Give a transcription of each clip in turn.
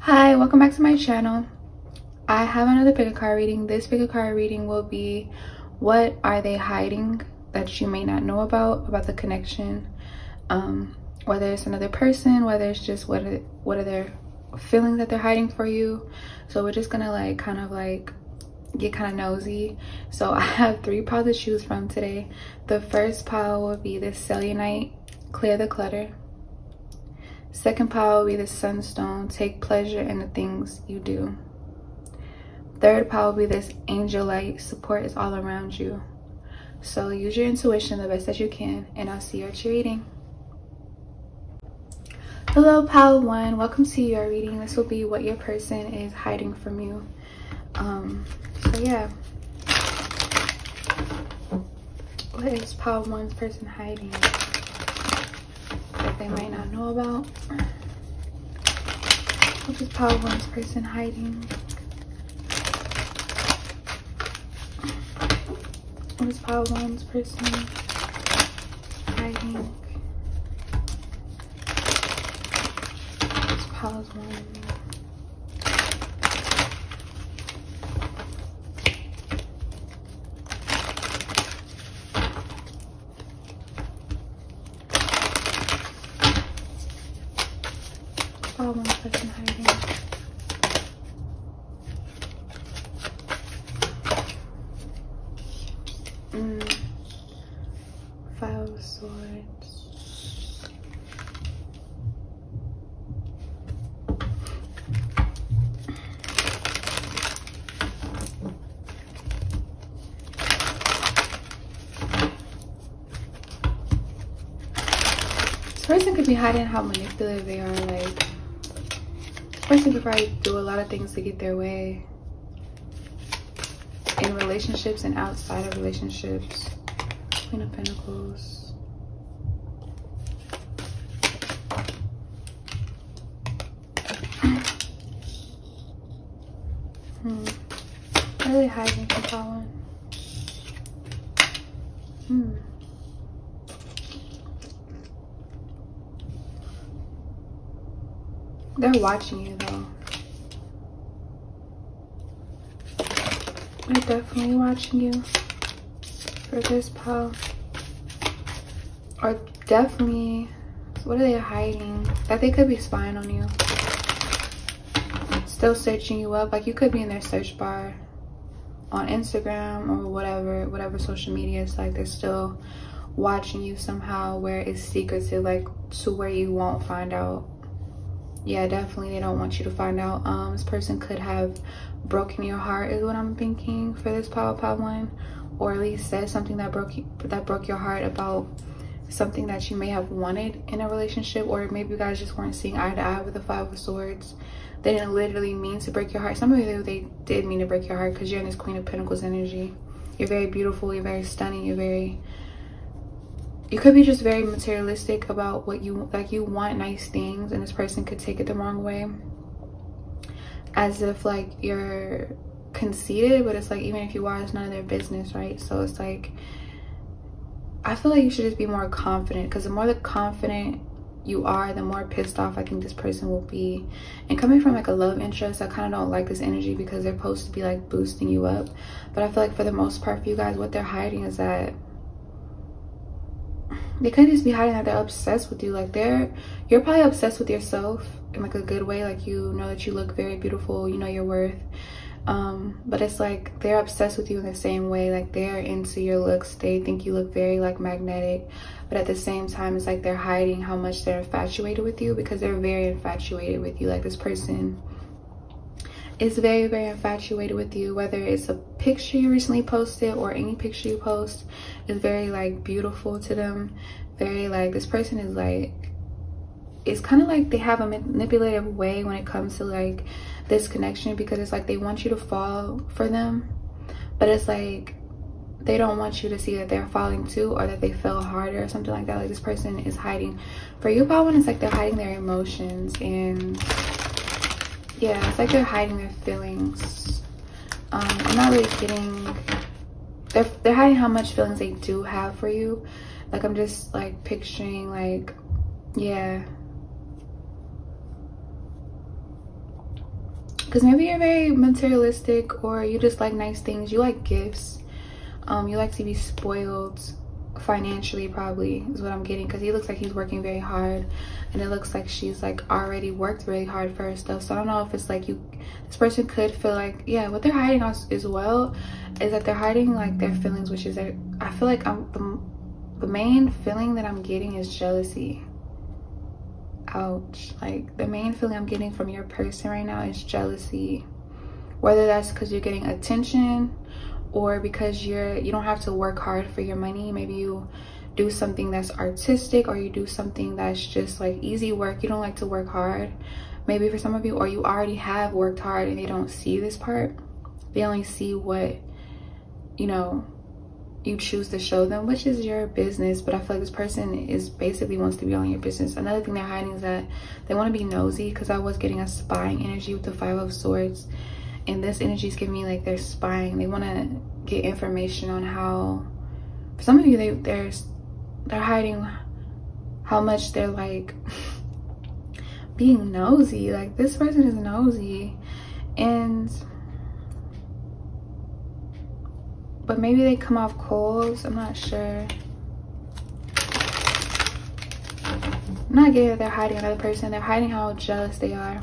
Hi, welcome back to my channel. I have another pick a card reading. This pick a card reading will be what are they hiding that you may not know about, about the connection. Um, whether it's another person, whether it's just what are, what are their feelings that they're hiding for you. So we're just gonna like kind of like get kind of nosy. So I have three piles to choose from today. The first pile will be the Selenite, Clear the Clutter. Second pile will be the Sunstone, Take Pleasure in the Things You Do. Third pile will be this Angel Light, Support is all around you. So use your intuition the best that you can, and I'll see you at your reading. Hello, pile one. Welcome to your reading. This will be what your person is hiding from you. Um, so yeah. What is pile one's person hiding? They might not know about. What is Power One's person hiding? Is Power One's person hiding? What's Power One? Oh, one person hiding. Mm. Five of Swords. This person could be hiding how manipulative they are, like this person could probably do a lot of things to get their way in relationships and outside of relationships. Queen of Pentacles. hmm. Really hiding from Colin. Hmm. They're watching you though. They're definitely watching you for this pal. Or definitely, what are they hiding? That they could be spying on you. Still searching you up. Like you could be in their search bar on Instagram or whatever, whatever social media. It's like they're still watching you somehow where it's secretive, like to where you won't find out yeah definitely they don't want you to find out um this person could have broken your heart is what i'm thinking for this power power one or at least said something that broke you, that broke your heart about something that you may have wanted in a relationship or maybe you guys just weren't seeing eye to eye with the five of swords. They didn't literally mean to break your heart. Some of you they did mean to break your heart because you're in this queen of pentacles energy. You're very beautiful you're very stunning you're very you could be just very materialistic about what you like you want nice things and this person could take it the wrong way. As if like you're conceited but it's like even if you are it's none of their business right? So it's like i feel like you should just be more confident because the more the confident you are the more pissed off i think this person will be. And coming from like a love interest i kind of don't like this energy because they're supposed to be like boosting you up. But i feel like for the most part for you guys what they're hiding is that they could just be hiding that they're obsessed with you. Like they're you're probably obsessed with yourself in like a good way. Like you know that you look very beautiful you know your worth. Um but it's like they're obsessed with you in the same way. Like they're into your looks. They think you look very like magnetic. But at the same time it's like they're hiding how much they're infatuated with you because they're very infatuated with you. Like this person is very very infatuated with you whether it's a picture you recently posted or any picture you post. Is very like beautiful to them. Very like this person is like it's kind of like they have a manipulative way when it comes to like this connection because it's like they want you to fall for them but it's like they don't want you to see that they're falling too or that they fell harder or something like that. Like this person is hiding for you Paul, When it's like they're hiding their emotions and yeah it's like they're hiding their feelings. Um i'm not really kidding. they're they're hiding how much feelings they do have for you. Like i'm just like picturing like yeah. Because maybe you're very materialistic or you just like nice things. You like gifts. Um you like to be spoiled financially probably is what i'm getting because he looks like he's working very hard and it looks like she's like already worked really hard for her stuff. So i don't know if it's like you this person could feel like yeah what they're hiding us as well is that they're hiding like their feelings which is that i feel like i'm the, the main feeling that i'm getting is jealousy. Ouch. Like the main feeling i'm getting from your person right now is jealousy. Whether that's because you're getting attention or because you're you don't have to work hard for your money maybe you do something that's artistic or you do something that's just like easy work you don't like to work hard maybe for some of you or you already have worked hard and they don't see this part they only see what you know you choose to show them which is your business but i feel like this person is basically wants to be on your business. Another thing they're hiding is that they want to be nosy because i was getting a spying energy with the five of swords and this energy is giving me like they're spying they want to get information on how for some of you they they're they're hiding how much they're like being nosy. Like this person is nosy. And but maybe they come off cold. I'm not sure. I'm not getting they're hiding another person. They're hiding how jealous they are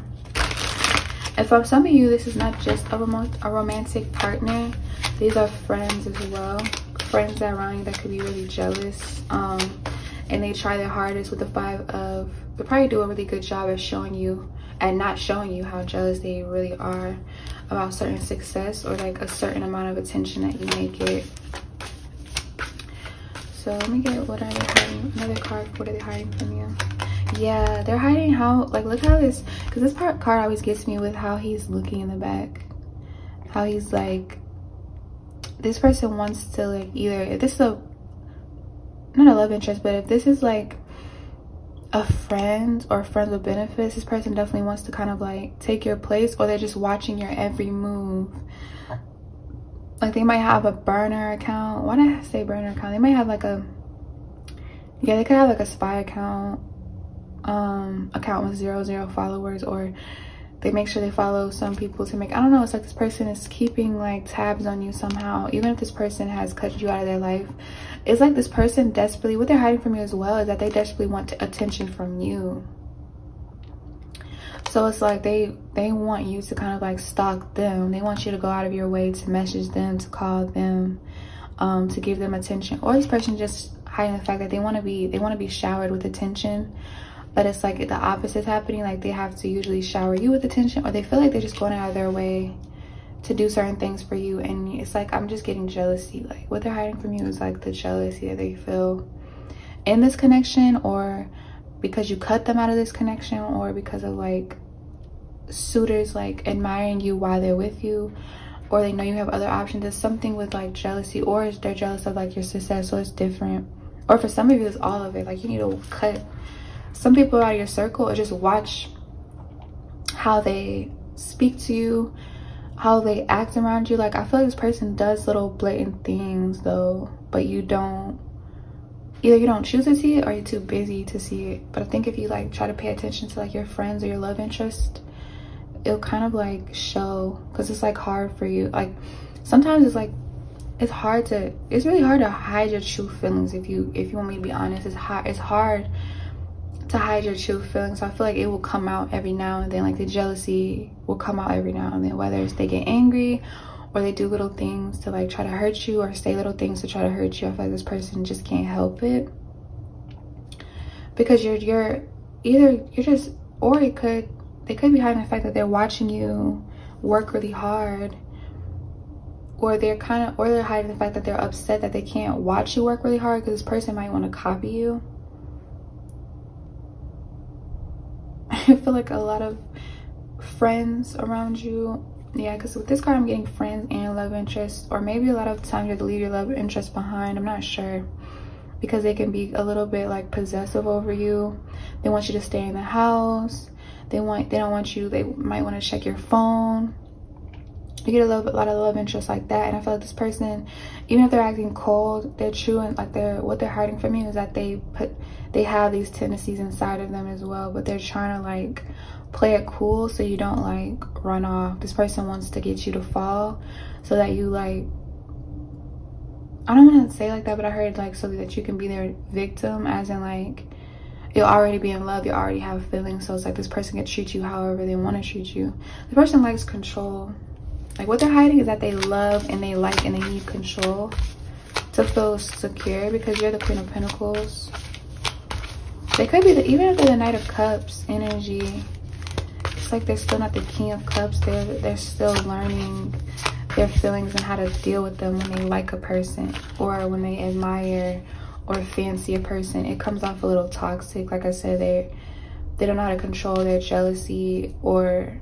and for some of you this is not just a, rom a romantic partner. These are friends as well. Friends that are around you that could be really jealous um and they try their hardest with the five of they probably do a really good job of showing you and not showing you how jealous they really are about certain success or like a certain amount of attention that you may get. So let me get what are they hiding another card what are they hiding from you yeah they're hiding how like look how this because this part card always gets me with how he's looking in the back. How he's like this person wants to like either if this is a not a love interest but if this is like a friend or friends with benefits this person definitely wants to kind of like take your place or they're just watching your every move. Like they might have a burner account. Why did i say burner account? They might have like a yeah they could have like a spy account um account with zero zero followers or they make sure they follow some people to make i don't know it's like this person is keeping like tabs on you somehow. Even if this person has cut you out of their life it's like this person desperately what they're hiding from you as well is that they desperately want attention from you. So it's like they they want you to kind of like stalk them. They want you to go out of your way to message them to call them um to give them attention. Or this person just hiding the fact that they want to be they want to be showered with attention but it's like the opposite is happening like they have to usually shower you with attention or they feel like they're just going out of their way to do certain things for you. And it's like i'm just getting jealousy. Like what they're hiding from you is like the jealousy that they feel in this connection or because you cut them out of this connection or because of like suitors like admiring you while they're with you or they know you have other options. There's something with like jealousy or they're jealous of like your success so it's different. Or for some of you it's all of it. Like you need to cut some people out of your circle or just watch how they speak to you how they act around you. Like i feel like this person does little blatant things though but you don't either you don't choose to see it or you're too busy to see it. But i think if you like try to pay attention to like your friends or your love interest it'll kind of like show because it's like hard for you. Like sometimes it's like it's hard to it's really hard to hide your true feelings if you if you want me to be honest. It's hard it's hard to hide your true feelings. So I feel like it will come out every now and then. Like the jealousy will come out every now and then, whether it's they get angry or they do little things to like try to hurt you or say little things to try to hurt you. I feel like this person just can't help it. Because you're you're either you're just or it could they could be hiding the fact that they're watching you work really hard or they're kind of or they're hiding the fact that they're upset that they can't watch you work really hard because this person might want to copy you I feel like a lot of friends around you. Yeah, because with this card, I'm getting friends and love interest. Or maybe a lot of times you have to leave your love interest behind. I'm not sure. Because they can be a little bit like possessive over you. They want you to stay in the house. They want they don't want you, they might want to check your phone. You get a, little, a lot of love interest like that and i feel like this person even if they're acting cold they're true and like they're what they're hiding from you is that they put they have these tendencies inside of them as well but they're trying to like play it cool so you don't like run off. This person wants to get you to fall so that you like i don't want to say like that but i heard like so that you can be their victim as in like you'll already be in love you already have feelings so it's like this person can treat you however they want to treat you. The person likes control like what they're hiding is that they love and they like and they need control to feel secure because you're the queen of pentacles. They could be the even if they're the knight of cups energy it's like they're still not the king of cups. They're they're still learning their feelings and how to deal with them when they like a person or when they admire or fancy a person. It comes off a little toxic. Like i said they they don't know how to control their jealousy or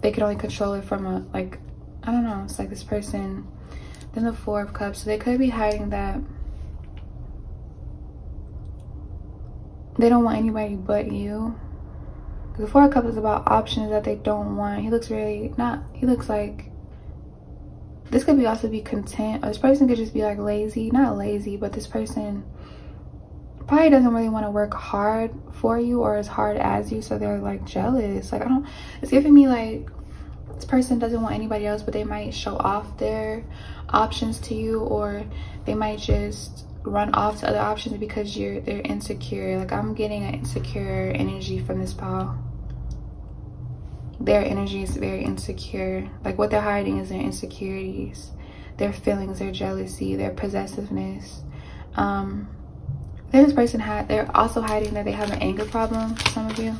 they can only control it from a like i don't know it's like this person then the four of cups so they could be hiding that. They don't want anybody but you. The four of cups is about options that they don't want. He looks really not he looks like this could be also be content or this person could just be like lazy not lazy but this person probably doesn't really want to work hard for you or as hard as you so they're like jealous. Like i don't it's giving me like this person doesn't want anybody else but they might show off their options to you or they might just run off to other options because you're they're insecure. Like i'm getting an insecure energy from this pile their energy is very insecure. Like what they're hiding is their insecurities their feelings their jealousy their possessiveness. Um this person had they're also hiding that they have an anger problem some of you.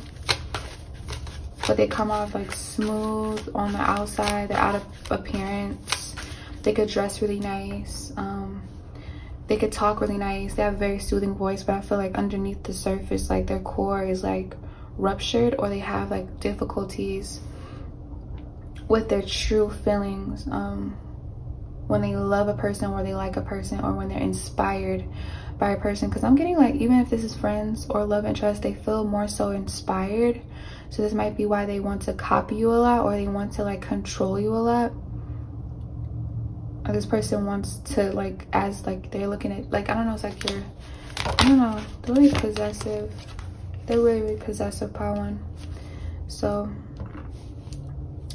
But they come off like smooth on the outside. They're out of appearance. They could dress really nice. Um they could talk really nice. They have a very soothing voice but i feel like underneath the surface like their core is like ruptured or they have like difficulties with their true feelings. Um, when they love a person or they like a person or when they're inspired by a person because i'm getting like even if this is friends or love interest they feel more so inspired so this might be why they want to copy you a lot or they want to like control you a lot or this person wants to like as like they're looking at like i don't know it's like you're i don't know they're really possessive they're really, really possessive power one. So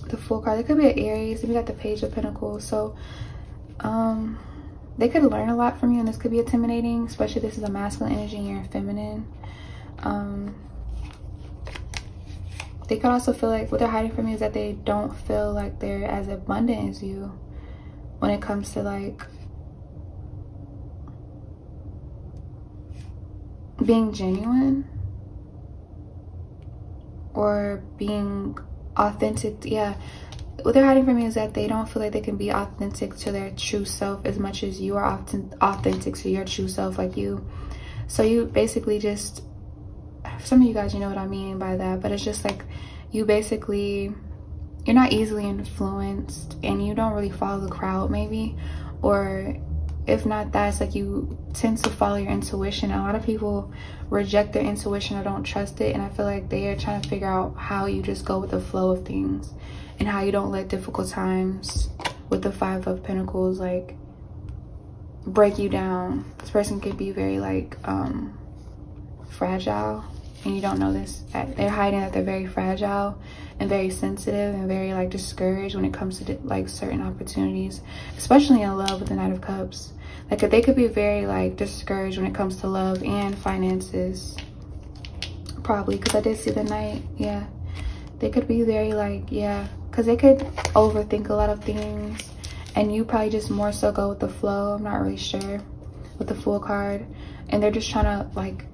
the full card, it could be an Aries. We got the Page of Pentacles. So um they could learn a lot from you and this could be intimidating, especially this is a masculine energy and you're feminine. Um they could also feel like what they're hiding from you is that they don't feel like they're as abundant as you when it comes to like being genuine or being authentic yeah what they're hiding from you is that they don't feel like they can be authentic to their true self as much as you are often authentic to your true self like you. So you basically just some of you guys you know what i mean by that but it's just like you basically you're not easily influenced and you don't really follow the crowd maybe. Or if not that it's like you tend to follow your intuition. A lot of people reject their intuition or don't trust it and i feel like they are trying to figure out how you just go with the flow of things and how you don't let difficult times with the five of pentacles like break you down. This person could be very like um fragile and you don't know this. They're hiding that they're very fragile and very sensitive and very like discouraged when it comes to like certain opportunities especially in love with the knight of cups. Like they could be very like discouraged when it comes to love and finances probably because i did see the knight yeah. They could be very like yeah because they could overthink a lot of things and you probably just more so go with the flow i'm not really sure with the Fool card. And they're just trying to like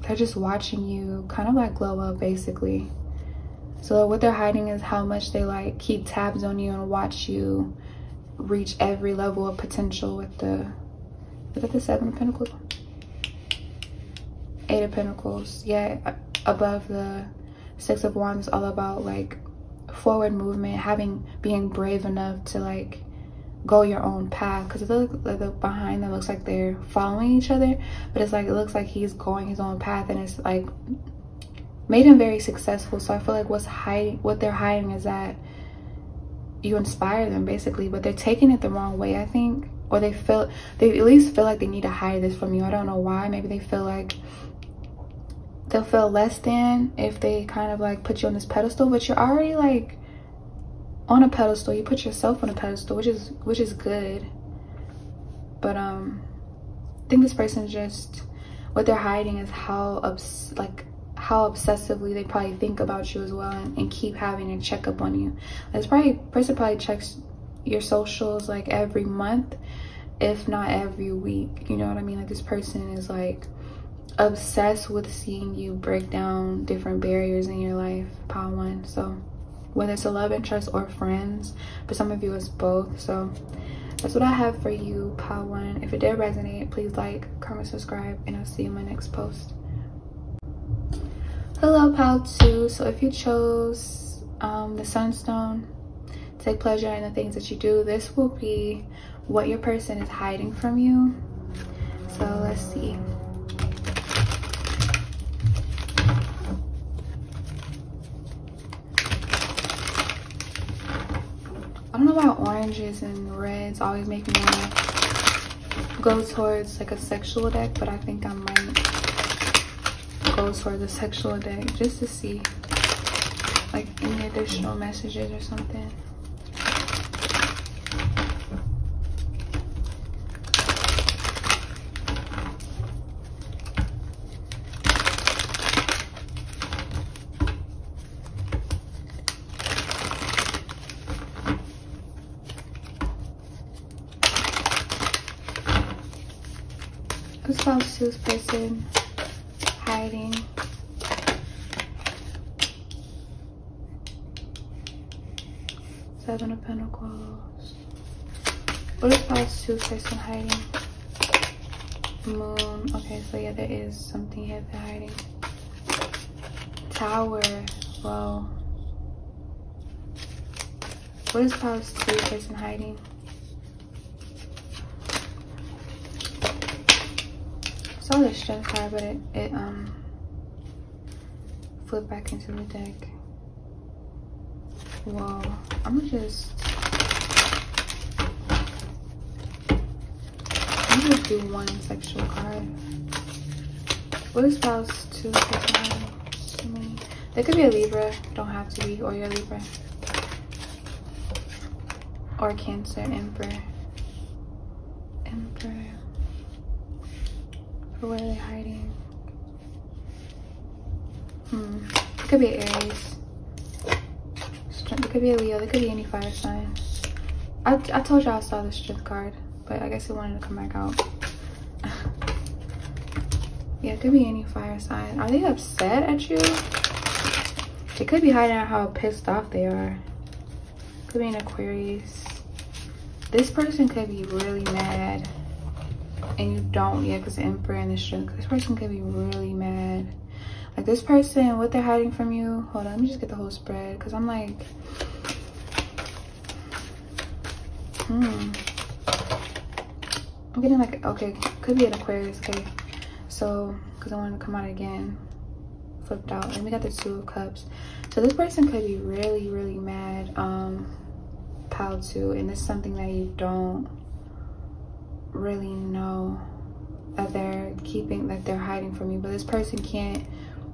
they're just watching you kind of like glow up basically. So what they're hiding is how much they like keep tabs on you and watch you reach every level of potential with the is that the seven of pentacles? Eight of pentacles yeah above the six of wands all about like forward movement having being brave enough to like go your own path because it looks like the behind them looks like they're following each other but it's like it looks like he's going his own path and it's like made him very successful. So i feel like what's hiding what they're hiding is that you inspire them basically but they're taking it the wrong way i think. Or they feel they at least feel like they need to hide this from you. I don't know why. Maybe they feel like they'll feel less than if they kind of like put you on this pedestal but you're already like on a pedestal. You put yourself on a pedestal which is which is good. But um i think this person just what they're hiding is how obs like how obsessively they probably think about you as well and, and keep having a checkup on you. This probably person probably checks your socials like every month if not every week. You know what i mean? Like this person is like obsessed with seeing you break down different barriers in your life power one. So whether it's a love interest or friends but some of you it's both. So that's what i have for you power one. If it did resonate please like comment subscribe and i'll see you in my next post. Hello pal two. So if you chose um, the sunstone take pleasure in the things that you do this will be what your person is hiding from you. So let's see I don't know why oranges and reds always make me want to go towards like a sexual deck, but I think I might go towards a sexual deck just to see like any additional messages or something. Who's supposed to this person hiding? Seven of Pentacles. What is supposed to this person hiding? Moon. Okay, so yeah, there is something here they're hiding. Tower. Whoa. What is to this person hiding? saw the strength card, but it, it um flipped back into the deck. Whoa, I'm just I'm gonna do one sexual card. What is spouse two to me? They could be a Libra, don't have to be, or you're Libra. Or Cancer, Emperor. Emperor. Or where are they hiding? Hmm. It could be Aries. It could be a Leo. It could be any fire sign. I, I told y'all I saw the strength card, but I guess it wanted to come back out. yeah, it could be any fire sign. Are they upset at you? They could be hiding out how pissed off they are. Could be an Aquarius. This person could be really mad and you don't yet because the emperor and the strength this person could be really mad like this person what they're hiding from you hold on let me just get the whole spread because i'm like hmm i'm getting like okay could be an aquarius okay. So because i want to come out again. Flipped out. And we got the two of cups. So this person could be really really mad um pal two and it's something that you don't really know that they're keeping that they're hiding from you. But this person can't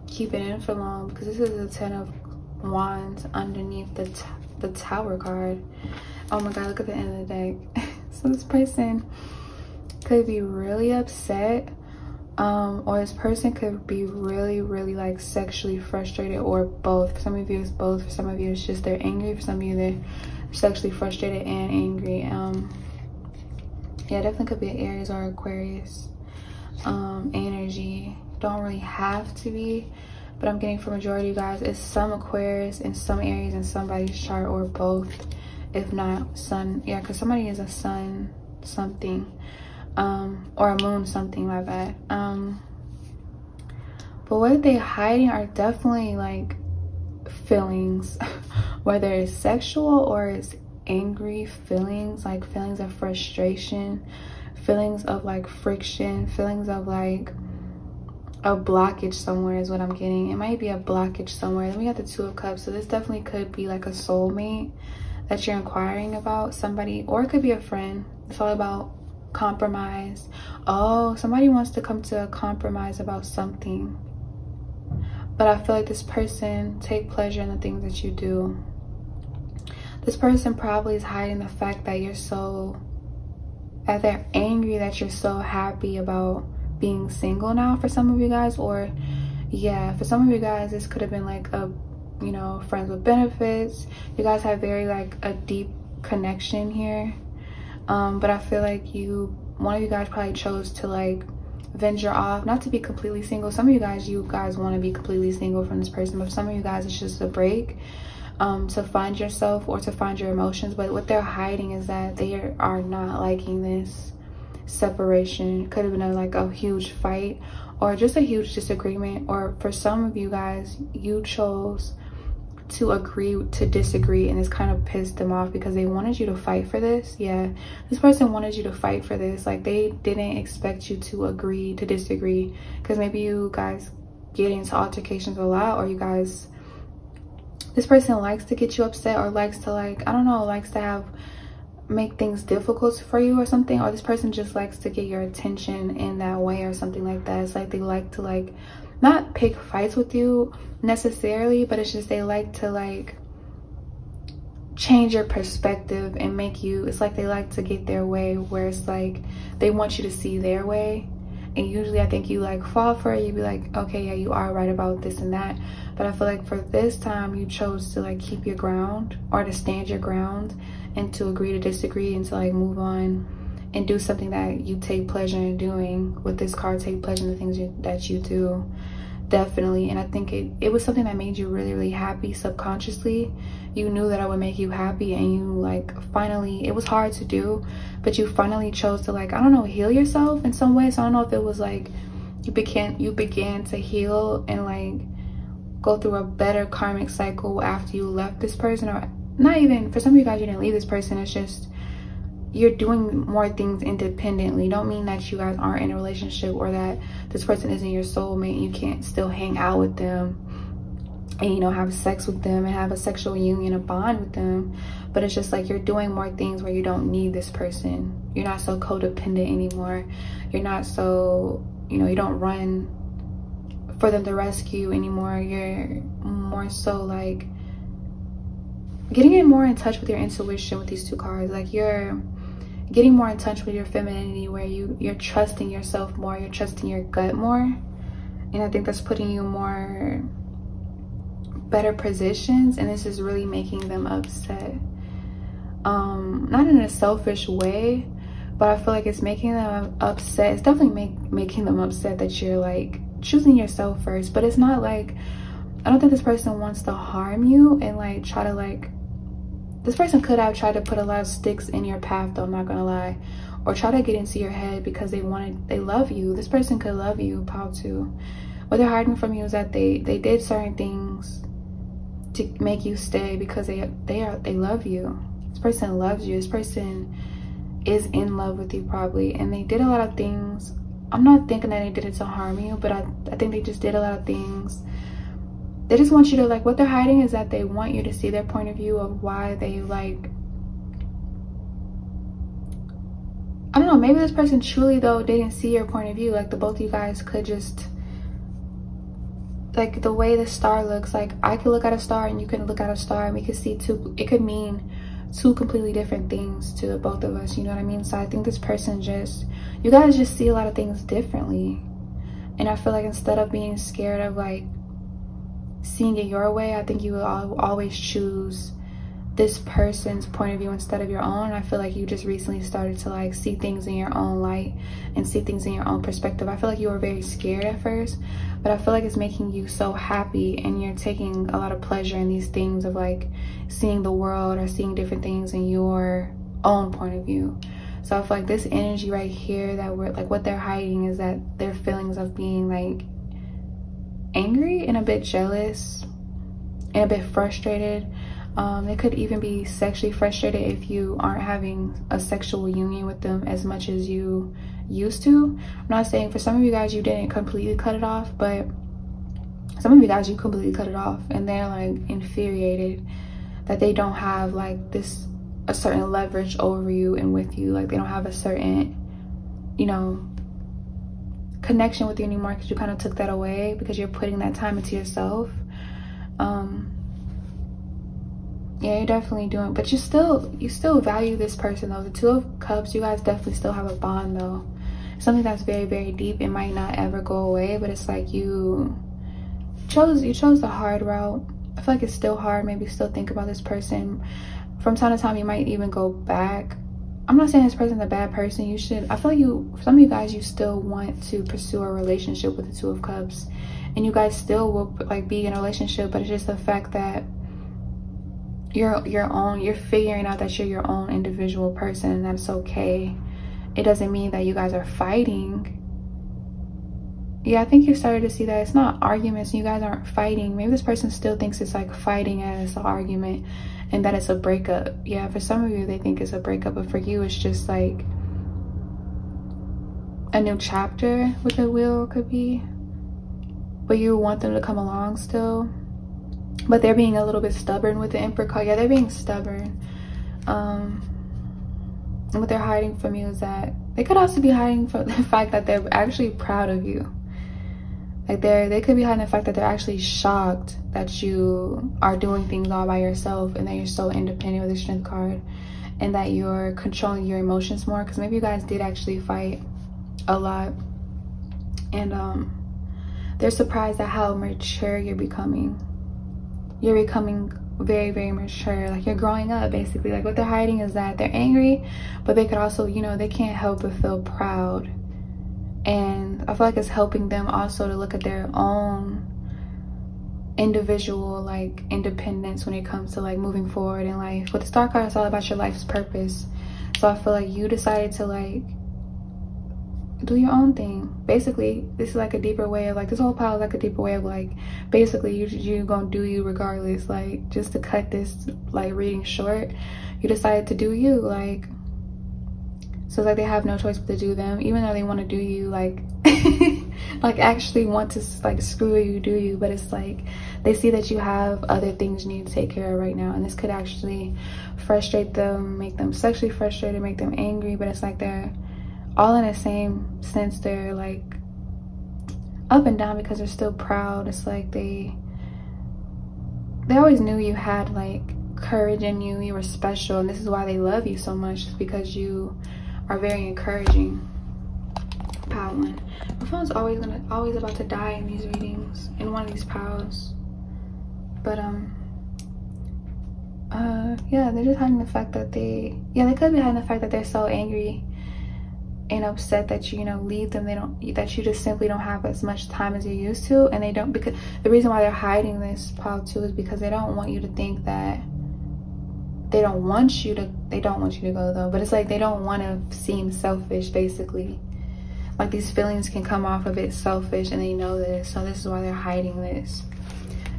keep it in for long because this is a ten of wands underneath the the tower card. Oh my god look at the end of the deck. So this person could be really upset um, or this person could be really really like sexually frustrated or both. For some of you it's both. For some of you it's just they're angry. For some of you they're sexually frustrated and angry. Um yeah definitely could be an aries or aquarius. Um energy don't really have to be but i'm getting for majority of you guys it's some aquarius and some aries in somebody's chart or both. If not sun yeah because somebody is a sun something um or a moon something like that um but what they hiding are definitely like feelings. Whether it's sexual or it's angry feelings like feelings of frustration feelings of like friction feelings of like a blockage somewhere is what i'm getting. It might be a blockage somewhere. Then we got the two of cups. So this definitely could be like a soulmate that you're inquiring about somebody or it could be a friend. It's all about compromise. Oh somebody wants to come to a compromise about something. But i feel like this person take pleasure in the things that you do. This person probably is hiding the fact that you're so that they're angry that you're so happy about being single now for some of you guys or yeah for some of you guys this could have been like a you know friends with benefits. You guys have very like a deep connection here um but i feel like you one of you guys probably chose to like venture off. Not to be completely single. Some of you guys you guys want to be completely single from this person but some of you guys it's just a break um to find yourself or to find your emotions. But what they're hiding is that they are not liking this separation. Could have been a, like a huge fight or just a huge disagreement. Or for some of you guys you chose to agree to disagree and it's kind of pissed them off because they wanted you to fight for this. Yeah this person wanted you to fight for this. Like they didn't expect you to agree to disagree because maybe you guys get into altercations a lot or you guys this person likes to get you upset or likes to like i don't know likes to have make things difficult for you or something or this person just likes to get your attention in that way or something like that. It's like they like to like not pick fights with you necessarily but it's just they like to like change your perspective and make you it's like they like to get their way where it's like they want you to see their way. And usually i think you like fall for it You'd be like okay yeah you are right about this and that. But i feel like for this time you chose to like keep your ground or to stand your ground and to agree to disagree and to like move on and do something that you take pleasure in doing with this card take pleasure in the things you, that you do. Definitely. And i think it, it was something that made you really really happy subconsciously. You knew that i would make you happy and you like finally it was hard to do but you finally chose to like i don't know heal yourself in some ways. So i don't know if it was like you began you began to heal and like go through a better karmic cycle after you left this person or not even for some of you guys you didn't leave this person. It's just you're doing more things independently. Don't mean that you guys aren't in a relationship or that this person isn't your soulmate you can't still hang out with them and you know have sex with them and have a sexual union a bond with them. But it's just like you're doing more things where you don't need this person. You're not so codependent anymore. You're not so you know you don't run for them to rescue anymore. You're more so like getting in more in touch with your intuition with these two cards. Like you're getting more in touch with your femininity where you you're trusting yourself more you're trusting your gut more. And i think that's putting you more better positions and this is really making them upset. Um not in a selfish way but i feel like it's making them upset. It's definitely make, making them upset that you're like choosing yourself first but it's not like i don't think this person wants to harm you and like try to like this person could have tried to put a lot of sticks in your path though, I'm not gonna lie. Or try to get into your head because they wanted, they love you. This person could love you, Pile too. What they're hiding from you is that they, they did certain things to make you stay because they, they are, they love you. This person loves you. This person is in love with you probably. And they did a lot of things. I'm not thinking that they did it to harm you, but I, I think they just did a lot of things they just want you to like what they're hiding is that they want you to see their point of view of why they like I don't know, maybe this person truly though didn't see your point of view. Like the both of you guys could just like the way the star looks, like I could look at a star and you can look at a star and we could see two it could mean two completely different things to the both of us, you know what I mean? So I think this person just you guys just see a lot of things differently. And I feel like instead of being scared of like seeing it your way i think you will always choose this person's point of view instead of your own. I feel like you just recently started to like see things in your own light and see things in your own perspective. I feel like you were very scared at first but i feel like it's making you so happy and you're taking a lot of pleasure in these things of like seeing the world or seeing different things in your own point of view. So i feel like this energy right here that we're like what they're hiding is that their feelings of being like angry and a bit jealous and a bit frustrated. Um, it could even be sexually frustrated if you aren't having a sexual union with them as much as you used to. I'm not saying for some of you guys you didn't completely cut it off, but some of you guys you completely cut it off and they're like infuriated that they don't have like this a certain leverage over you and with you like they don't have a certain you know connection with you anymore because you kind of took that away because you're putting that time into yourself. Um yeah you're definitely doing but you still you still value this person though. The two of cups you guys definitely still have a bond though. Something that's very very deep. It might not ever go away but it's like you chose you chose the hard route. I feel like it's still hard. Maybe still think about this person. From time to time you might even go back i'm not saying this person's a bad person. You should i feel like you some of you guys you still want to pursue a relationship with the two of cups. And you guys still will like be in a relationship but it's just the fact that you're your own you're figuring out that you're your own individual person and that's okay. It doesn't mean that you guys are fighting. Yeah i think you started to see that it's not arguments. You guys aren't fighting. Maybe this person still thinks it's like fighting as an argument and that it's a breakup. Yeah for some of you they think it's a breakup but for you it's just like a new chapter with the wheel could be but you want them to come along still. But they're being a little bit stubborn with the emperor card yeah they're being stubborn. Um and what they're hiding from you is that they could also be hiding from the fact that they're actually proud of you like they're they could be hiding the fact that they're actually shocked that you are doing things all by yourself and that you're so independent with the strength card and that you're controlling your emotions more. Because maybe you guys did actually fight a lot. And um they're surprised at how mature you're becoming. You're becoming very very mature. Like you're growing up basically. Like what they're hiding is that they're angry but they could also you know they can't help but feel proud and i feel like it's helping them also to look at their own individual like independence when it comes to like moving forward in life. With the star card it's all about your life's purpose. So i feel like you decided to like do your own thing. Basically this is like a deeper way of like this whole pile is like a deeper way of like basically you you gonna do you regardless. Like just to cut this like reading short you decided to do you. Like so like they have no choice but to do them. Even though they want to do you like like actually want to like screw you do you but it's like they see that you have other things you need to take care of right now and this could actually frustrate them make them sexually frustrated make them angry but it's like they're all in the same sense. They're like up and down because they're still proud. It's like they they always knew you had like courage in you you were special and this is why they love you so much because you are very encouraging Powlin. My phone's always gonna always about to die in these readings in one of these pals. But um uh yeah, they're just hiding the fact that they yeah, they could be hiding the fact that they're so angry and upset that you, you know leave them they don't that you just simply don't have as much time as you used to and they don't because the reason why they're hiding this pile too is because they don't want you to think that they don't want you to they don't want you to go though. But it's like they don't want to seem selfish basically. Like these feelings can come off a bit selfish and they know this. So this is why they're hiding this.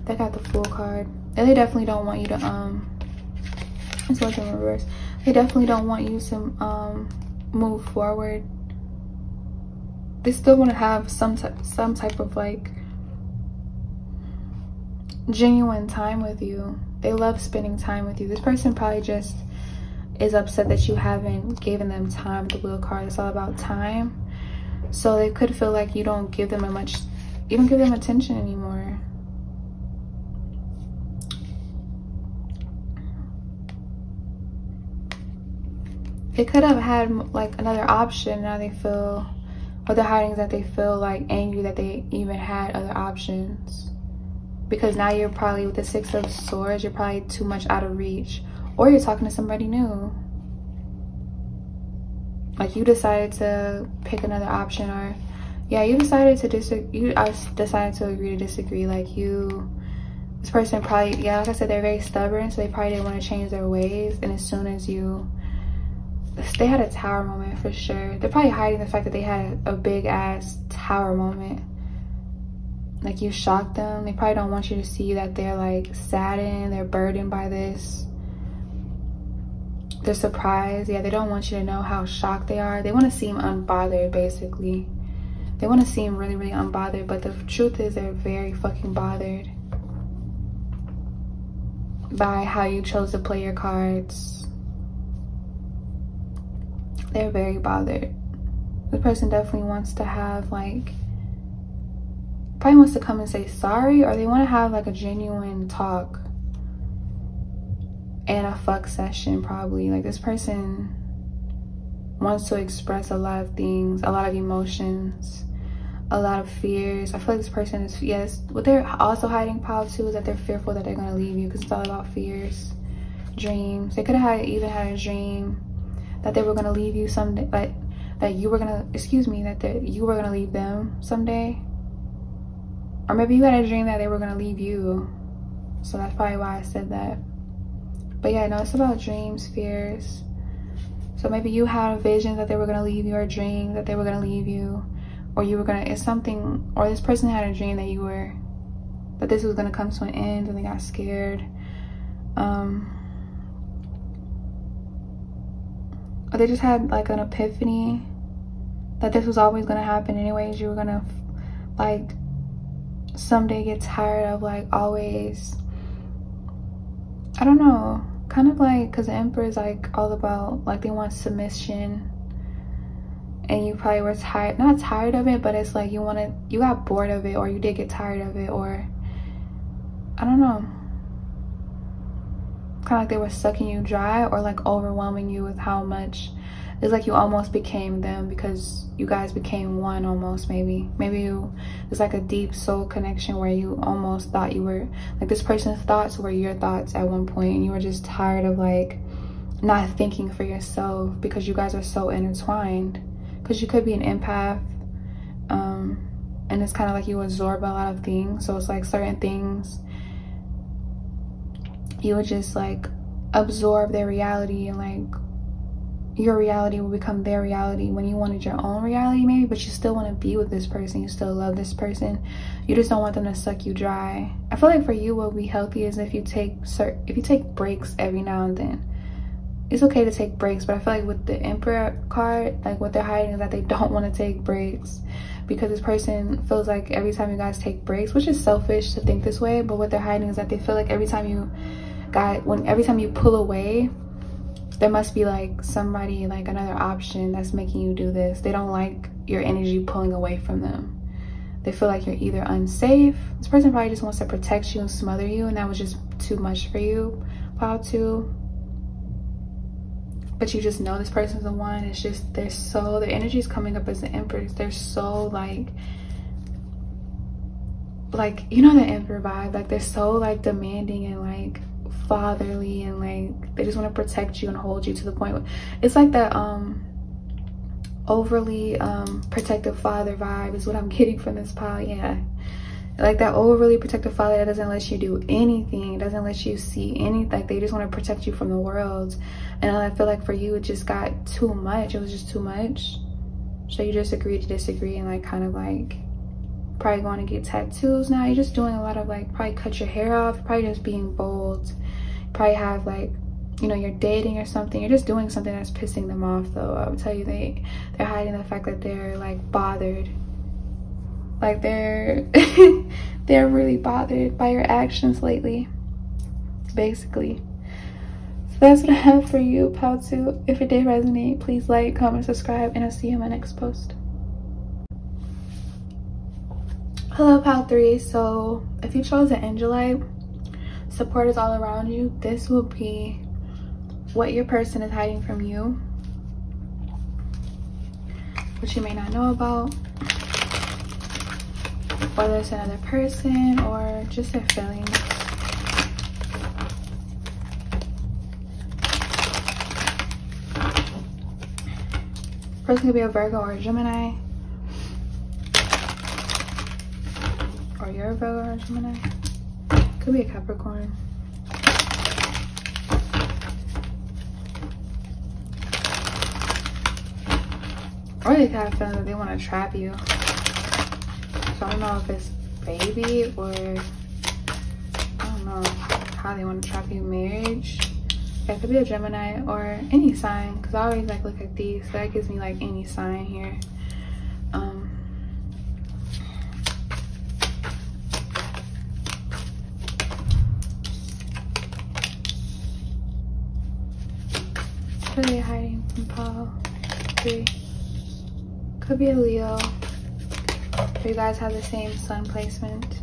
They got the Fool card. And they definitely don't want you to um it's what's in reverse. They definitely don't want you to um move forward. They still want to have some type some type of like genuine time with you. They love spending time with you. This person probably just is upset that you haven't given them time the wheel card it's all about time. So they could feel like you don't give them a much you don't give them attention anymore. They could have had like another option. Now they feel or the hiding that they feel like angry that they even had other options because now you're probably with the six of swords you're probably too much out of reach or you're talking to somebody new like you decided to pick another option or yeah you decided to disagree you decided to agree to disagree like you this person probably yeah like i said they're very stubborn so they probably didn't want to change their ways and as soon as you they had a tower moment for sure. They're probably hiding the fact that they had a big ass tower moment. Like you shocked them. They probably don't want you to see that they're like saddened, they're burdened by this. They're surprised. Yeah, they don't want you to know how shocked they are. They want to seem unbothered, basically. They want to seem really, really unbothered, but the truth is they're very fucking bothered. by how you chose to play your cards. They're very bothered. The person definitely wants to have like probably wants to come and say sorry or they want to have like a genuine talk and a fuck session probably. Like this person wants to express a lot of things a lot of emotions a lot of fears. I feel like this person is yes what they're also hiding pile too is that they're fearful that they're going to leave you because it's all about fears dreams. They could have even had a dream that they were going to leave you someday but that you were going to excuse me that you were going to leave them someday or maybe you had a dream that they were going to leave you. So that's probably why I said that. But yeah, no, it's about dreams, fears. So maybe you had a vision that they were going to leave you or a dream that they were going to leave you. Or you were going to, it's something, or this person had a dream that you were, that this was going to come to an end and they got scared. Um, or they just had like an epiphany that this was always going to happen anyways. You were going to like someday get tired of like always i don't know kind of like because the emperor is like all about like they want submission. And you probably were tired not tired of it but it's like you want wanted you got bored of it or you did get tired of it or i don't know. Kind of like they were sucking you dry or like overwhelming you with how much it's like you almost became them because you guys became one almost maybe. Maybe you it's like a deep soul connection where you almost thought you were like this person's thoughts were your thoughts at one point and you were just tired of like not thinking for yourself because you guys are so intertwined. Because you could be an empath um and it's kind of like you absorb a lot of things. So it's like certain things you would just like absorb their reality and like your reality will become their reality. When you wanted your own reality maybe but you still want to be with this person you still love this person. You just don't want them to suck you dry. I feel like for you what would be healthy is if you take if you take breaks every now and then. It's okay to take breaks but i feel like with the emperor card like what they're hiding is that they don't want to take breaks because this person feels like every time you guys take breaks which is selfish to think this way but what they're hiding is that they feel like every time you got when every time you pull away there must be like somebody like another option that's making you do this. They don't like your energy pulling away from them. They feel like you're either unsafe. This person probably just wants to protect you and smother you and that was just too much for you pile two but you just know this person's the one. It's just they're so their energy is coming up as the empress. They're so like like you know the emperor vibe? Like they're so like demanding and like fatherly and like they just want to protect you and hold you to the point it's like that um overly um protective father vibe is what i'm getting from this pile yeah. Like that overly protective father that doesn't let you do anything doesn't let you see anything like they just want to protect you from the world. And i feel like for you it just got too much it was just too much. So you just agreed to disagree and like kind of like probably going to get tattoos now. You're just doing a lot of like probably cut your hair off probably just being bold probably have like you know you're dating or something you're just doing something that's pissing them off though. I would tell you they they're hiding the fact that they're like bothered. Like they're they're really bothered by your actions lately basically. So that's what i have for you pal 2 if it did resonate please like comment subscribe and i'll see you in my next post. Hello pal 3 so if you chose an angelite support is all around you, this will be what your person is hiding from you, which you may not know about, whether it's another person or just their feelings. Person could be a Virgo or a Gemini. Or you're a Virgo or a Gemini. Could be a Capricorn. Or they kind of feeling that they want to trap you. So I don't know if it's baby or I don't know how they want to trap you. Marriage. It could be a Gemini or any sign because I always like look at these. So that gives me like any sign here. Um, They hiding from Paul? Three. Could be a Leo. You guys have the same sun placement.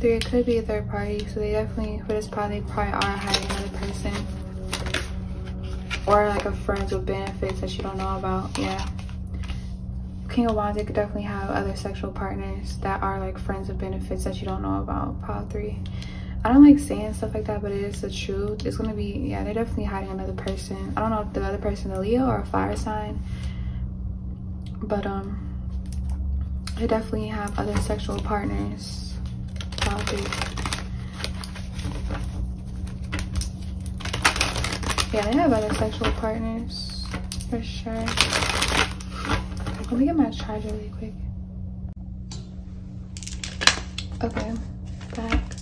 Three, it could be a third party. So they definitely, for this probably, probably are hiding another person. Or like a friends with benefits that you don't know about. Yeah. King of Wands, they could definitely have other sexual partners that are like friends with benefits that you don't know about. Pile three. I don't like saying stuff like that, but it is the truth. It's gonna be, yeah, they're definitely hiding another person. I don't know if the other person a Leo or a fire sign, but um, they definitely have other sexual partners. Probably. Yeah, they have other sexual partners for sure. Let me get my charger really quick. Okay, back.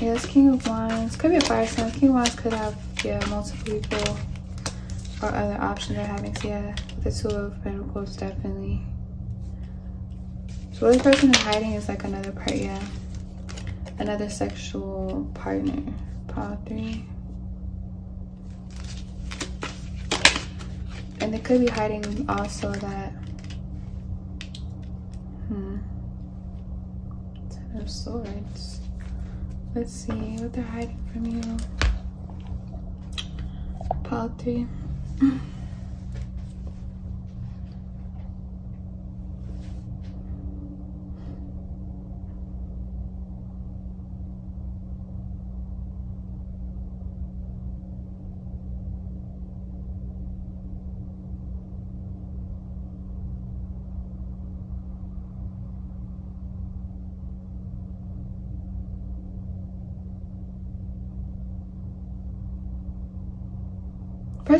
Yes, King of Wands. Could be a fire sign. King of Wands could have, yeah, multiple people or other options they're having. So yeah, the Two of Pentacles, definitely. So this person is hiding is like another part, yeah. Another sexual partner. Pile three. And they could be hiding also that, hmm, Ten of Swords. Let's see what they're hiding from you. Pile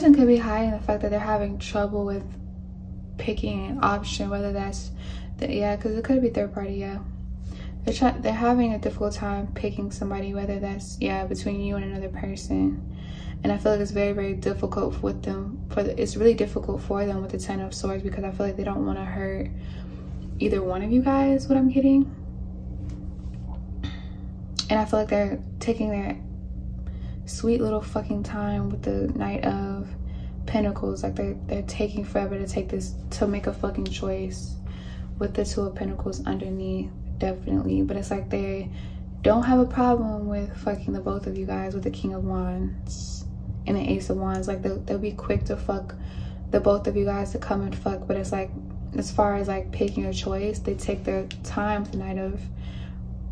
person could be hiding the fact that they're having trouble with picking an option, whether that's the yeah, because it could be third party, yeah. They're they're having a difficult time picking somebody, whether that's yeah, between you and another person. And I feel like it's very, very difficult with them for the, it's really difficult for them with the ten of swords because I feel like they don't want to hurt either one of you guys, what I'm getting. And I feel like they're taking their sweet little fucking time with the Knight of Pentacles. Like they're, they're taking forever to take this, to make a fucking choice with the Two of Pentacles underneath, definitely. But it's like they don't have a problem with fucking the both of you guys with the King of Wands and the Ace of Wands. Like they'll, they'll be quick to fuck the both of you guys to come and fuck. But it's like, as far as like picking a choice, they take their time with the Knight of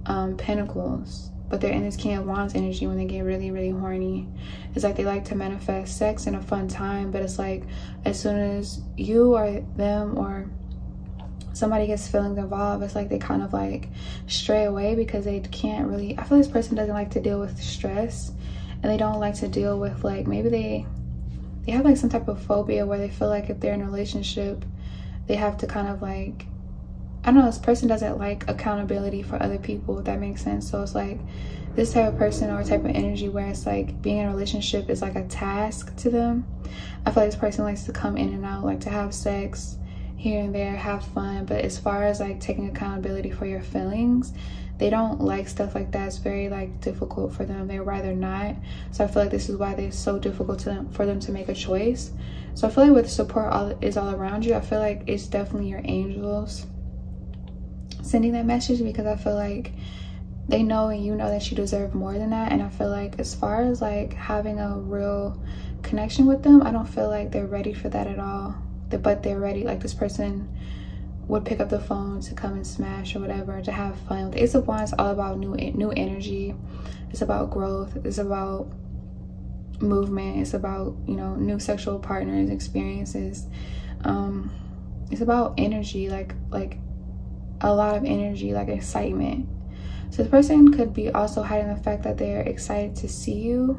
um, Pentacles but they're in this King of Wands energy when they get really, really horny. It's like they like to manifest sex in a fun time, but it's like as soon as you or them or somebody gets feelings involved, it's like they kind of like stray away because they can't really. I feel this person doesn't like to deal with stress and they don't like to deal with like maybe they they have like some type of phobia where they feel like if they're in a relationship, they have to kind of like I don't know, this person doesn't like accountability for other people, if that makes sense. So it's like this type of person or type of energy where it's like being in a relationship is like a task to them. I feel like this person likes to come in and out, like to have sex here and there, have fun. But as far as like taking accountability for your feelings, they don't like stuff like that. It's very like difficult for them. They'd rather not. So I feel like this is why it's so difficult them, for them to make a choice. So I feel like with support all is all around you, I feel like it's definitely your angels sending that message because I feel like they know and you know that you deserve more than that. And I feel like as far as like having a real connection with them, I don't feel like they're ready for that at all. But they're ready. Like this person would pick up the phone to come and smash or whatever to have fun. The Ace of Wands all about new new energy. It's about growth. It's about movement. It's about you know new sexual partners, experiences. Um, it's about energy. Like like a lot of energy, like excitement. So this person could be also hiding the fact that they're excited to see you.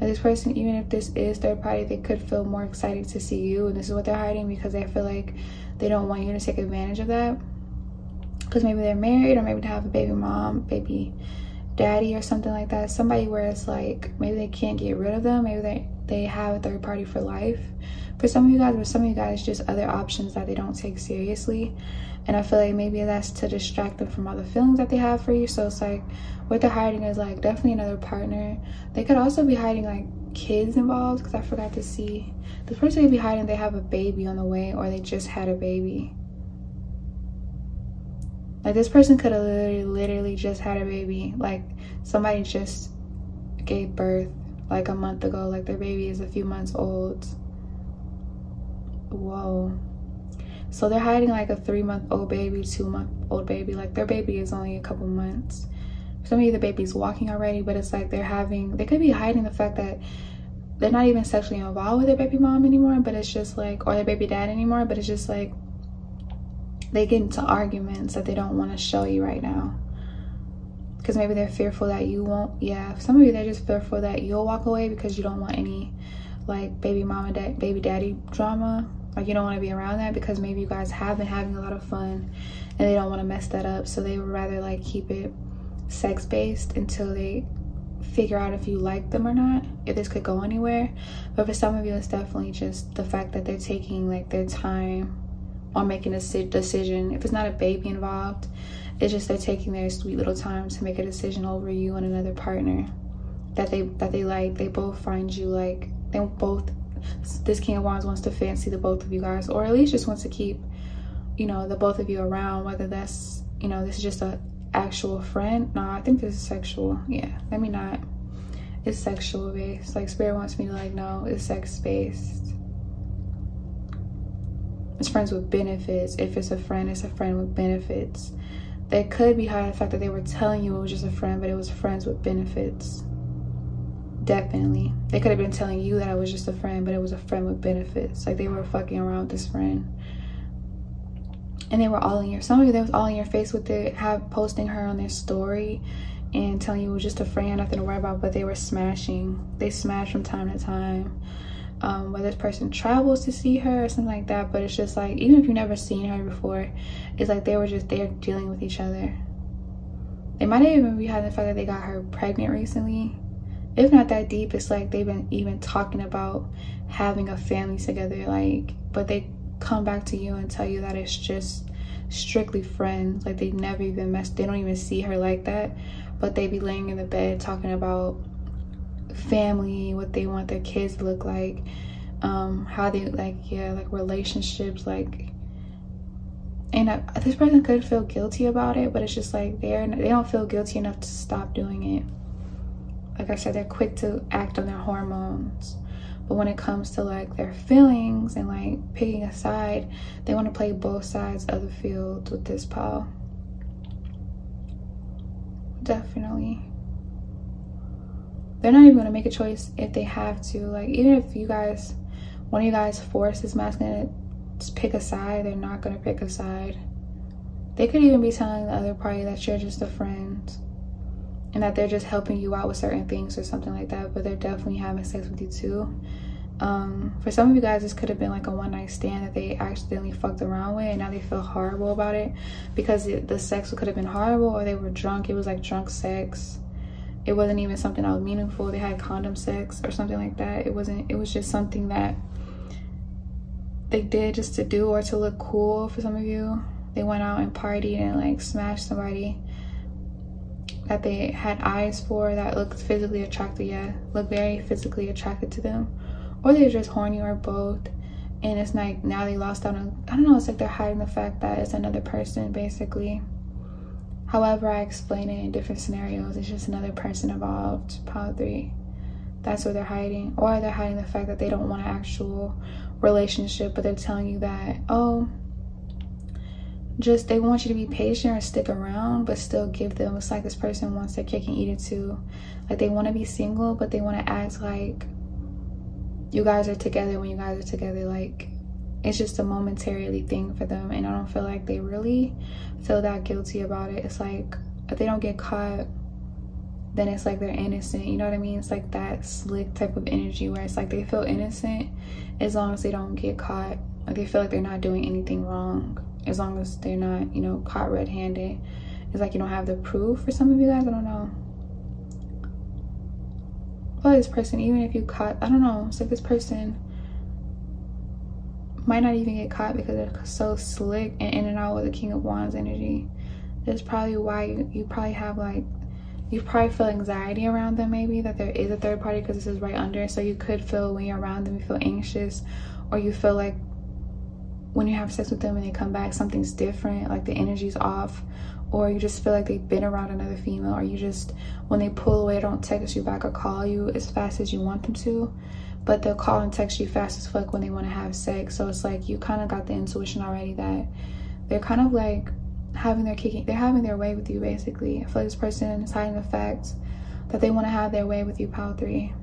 Like this person, even if this is third party, they could feel more excited to see you. And this is what they're hiding because they feel like they don't want you to take advantage of that. Because maybe they're married or maybe they have a baby mom, baby daddy or something like that. Somebody where it's like maybe they can't get rid of them. Maybe they they have a third party for life for some of you guys but some of you guys just other options that they don't take seriously. And i feel like maybe that's to distract them from all the feelings that they have for you. So it's like what they're hiding is like definitely another partner. They could also be hiding like kids involved because i forgot to see. The person could be hiding they have a baby on the way or they just had a baby. Like this person could have literally, literally just had a baby. Like somebody just gave birth like a month ago. Like their baby is a few months old whoa. So they're hiding like a three month old baby two month old baby. Like their baby is only a couple months. Some of you the baby's walking already but it's like they're having they could be hiding the fact that they're not even sexually involved with their baby mom anymore but it's just like or their baby dad anymore but it's just like they get into arguments that they don't want to show you right now. Because maybe they're fearful that you won't yeah. Some of you they're just fearful that you'll walk away because you don't want any like baby mama dad baby daddy drama like you don't want to be around that because maybe you guys have been having a lot of fun and they don't want to mess that up. So they would rather like keep it sex based until they figure out if you like them or not if this could go anywhere. But for some of you it's definitely just the fact that they're taking like their time on making a decision. If it's not a baby involved it's just they're taking their sweet little time to make a decision over you and another partner that they that they like. They both find you like they both this king of wands wants to fancy the both of you guys or at least just wants to keep you know the both of you around whether that's you know this is just a actual friend. No i think this is sexual. Yeah let me not. It's sexual based. Like spirit wants me to like no it's sex based. It's friends with benefits. If it's a friend it's a friend with benefits. They could be hiding the fact that they were telling you it was just a friend but it was friends with benefits definitely. They could have been telling you that I was just a friend but it was a friend with benefits. Like they were fucking around with this friend. And they were all in your some of you that was all in your face with it have posting her on their story and telling you it was just a friend nothing to worry about but they were smashing. They smash from time to time. Um, whether this person travels to see her or something like that but it's just like even if you've never seen her before it's like they were just there dealing with each other. They might even be having the fact that they got her pregnant recently if not that deep it's like they've been even talking about having a family together like but they come back to you and tell you that it's just strictly friends like they never even mess they don't even see her like that but they be laying in the bed talking about family what they want their kids to look like um how they like yeah like relationships like and uh, this person could feel guilty about it but it's just like they're they don't feel guilty enough to stop doing it like i said they're quick to act on their hormones. But when it comes to like their feelings and like picking a side they want to play both sides of the field with this pal definitely. They're not even going to make a choice if they have to. Like even if you guys one of you guys forces masculine to pick a side they're not going to pick a side. They could even be telling the other party that you're just a friend and that they're just helping you out with certain things or something like that but they're definitely having sex with you too. Um, for some of you guys this could have been like a one-night stand that they accidentally fucked around with and now they feel horrible about it because it, the sex could have been horrible or they were drunk. It was like drunk sex. It wasn't even something that was meaningful. They had condom sex or something like that. It wasn't it was just something that they did just to do or to look cool for some of you. They went out and partied and like smashed somebody that they had eyes for that looked physically attractive yeah looked very physically attracted to them or they're just horny or both and it's like now they lost out on i don't know it's like they're hiding the fact that it's another person basically However, I explain it in different scenarios. It's just another person involved. Pile three. That's what they're hiding. Or they're hiding the fact that they don't want an actual relationship, but they're telling you that, oh, just they want you to be patient or stick around, but still give them. It's like this person wants their cake and eat it too. Like they want to be single, but they want to act like you guys are together when you guys are together. Like it's just a momentarily thing for them and i don't feel like they really feel that guilty about it it's like if they don't get caught then it's like they're innocent you know what i mean it's like that slick type of energy where it's like they feel innocent as long as they don't get caught like they feel like they're not doing anything wrong as long as they're not you know caught red-handed. It's like you don't have the proof for some of you guys i don't know. Well this person even if you caught i don't know it's like this person might not even get caught because they're so slick and in and out with the king of wands energy. That's probably why you, you probably have like you probably feel anxiety around them maybe that there is a third party because this is right under. So you could feel when you're around them you feel anxious or you feel like when you have sex with them and they come back something's different like the energy's off or you just feel like they've been around another female or you just when they pull away don't text you back or call you as fast as you want them to but they'll call and text you fast as fuck when they want to have sex. So it's like you kind of got the intuition already that they're kind of like having their kicking they're having their way with you basically. I feel like this person is hiding the fact that they want to have their way with you three. but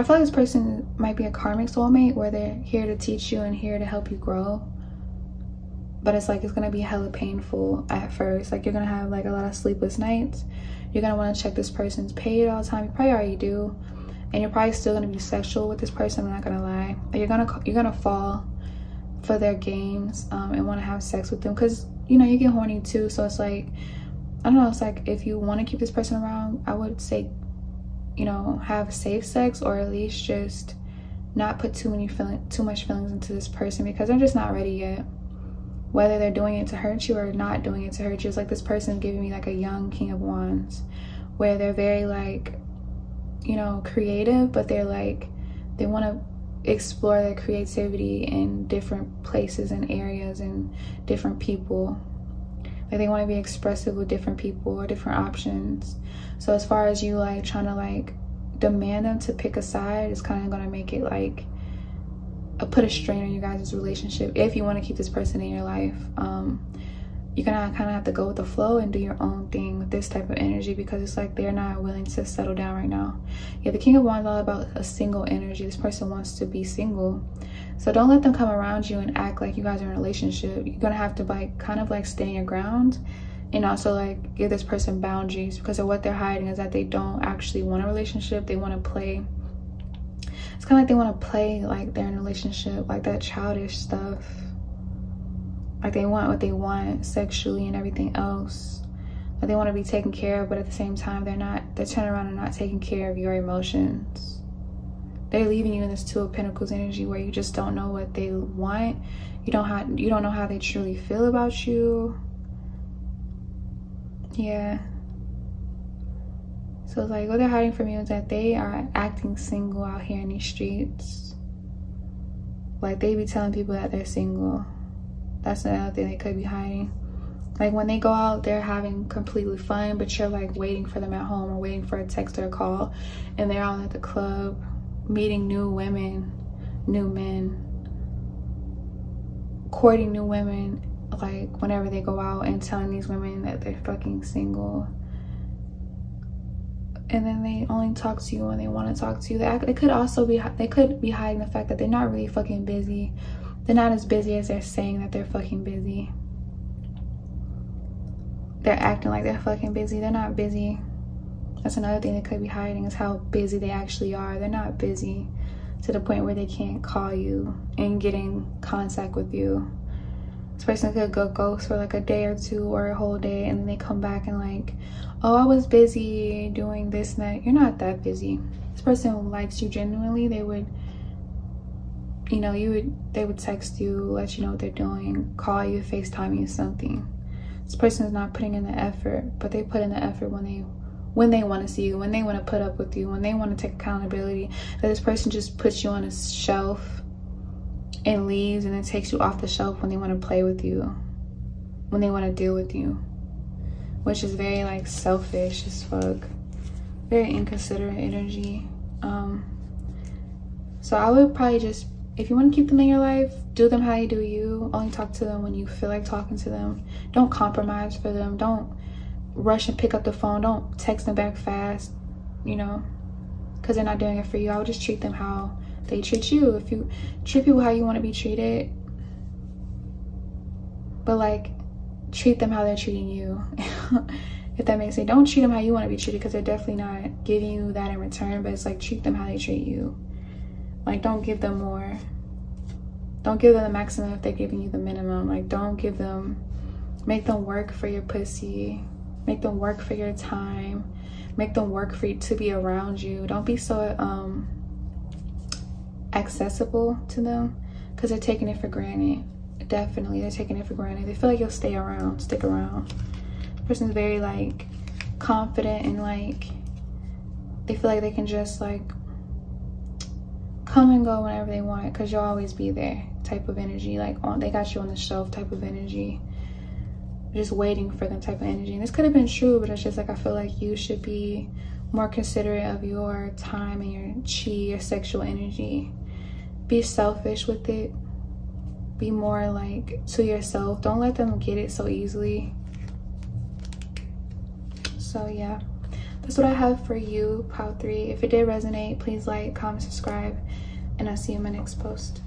i feel like this person might be a karmic soulmate where they're here to teach you and here to help you grow. But it's like it's gonna be hella painful at first. Like you're gonna have like a lot of sleepless nights. You're gonna want to check this person's page all the time. You probably already do. And you're probably still gonna be sexual with this person i'm not gonna lie. You're gonna you're gonna fall for their games um, and want to have sex with them. Because you know you get horny too. So it's like i don't know it's like if you want to keep this person around i would say you know have safe sex or at least just not put too many feeling too much feelings into this person because they're just not ready yet. Whether they're doing it to hurt you or not doing it to hurt you it's like this person giving me like a young king of wands where they're very like you know creative but they're like they want to explore their creativity in different places and areas and different people like they want to be expressive with different people or different options. So as far as you like trying to like demand them to pick a side it's kind of going to make it like a, put a strain on you guys' relationship if you want to keep this person in your life. Um you're gonna kind of have to go with the flow and do your own thing with this type of energy because it's like they're not willing to settle down right now. Yeah the king of wands all about a single energy. This person wants to be single so don't let them come around you and act like you guys are in a relationship. You're gonna have to like kind of like stand your ground and also like give this person boundaries because of what they're hiding is that they don't actually want a relationship. They want to play. It's kind of like they want to play like they're in a relationship like that childish stuff. Like they want what they want sexually and everything else. Like they want to be taken care of but at the same time they're not they're turning around and not taking care of your emotions they're leaving you in this two of pentacles energy where you just don't know what they want. You don't have you don't know how they truly feel about you. Yeah. So it's like what they're hiding from you is that they are acting single out here in these streets. Like they be telling people that they're single. That's another thing they could be hiding. Like when they go out they're having completely fun but you're like waiting for them at home or waiting for a text or a call and they're out at the club meeting new women new men courting new women like whenever they go out and telling these women that they're fucking single and then they only talk to you when they want to talk to you they, they could also be they could be hiding the fact that they're not really fucking busy they're not as busy as they're saying that they're fucking busy. They're acting like they're fucking busy. They're not busy. That's another thing they could be hiding is how busy they actually are. They're not busy to the point where they can't call you and get in contact with you. This person could go ghost for like a day or two or a whole day and then they come back and like, oh, I was busy doing this and that. You're not that busy. This person likes you genuinely. They would you know, you would they would text you, let you know what they're doing, call you, FaceTime you, something. This person is not putting in the effort, but they put in the effort when they when they want to see you, when they want to put up with you, when they want to take accountability. That this person just puts you on a shelf and leaves and then takes you off the shelf when they want to play with you, when they want to deal with you, which is very like selfish as fuck, very inconsiderate energy. Um, so I would probably just if you want to keep them in your life, do them how you do you. Only talk to them when you feel like talking to them. Don't compromise for them. Don't rush and pick up the phone. Don't text them back fast, you know, because they're not doing it for you. I would just treat them how they treat you. If you treat people how you want to be treated, but like treat them how they're treating you. if that makes sense. Don't treat them how you want to be treated because they're definitely not giving you that in return, but it's like treat them how they treat you. Like, don't give them more. Don't give them the maximum if they're giving you the minimum. Like, don't give them, make them work for your pussy. Make them work for your time. make them work for you to be around you. Don't be so um accessible to them because they're taking it for granted. Definitely they're taking it for granted. They feel like you'll stay around stick around. Person's very like confident and like they feel like they can just like come and go whenever they want because you'll always be there type of energy like on they got you on the shelf type of energy just waiting for them type of energy. And this could have been true but it's just like i feel like you should be more considerate of your time and your chi your sexual energy. Be selfish with it. Be more like to yourself. Don't let them get it so easily. So yeah. That's what i have for you pile three. If it did resonate please like comment subscribe and i'll see you in my next post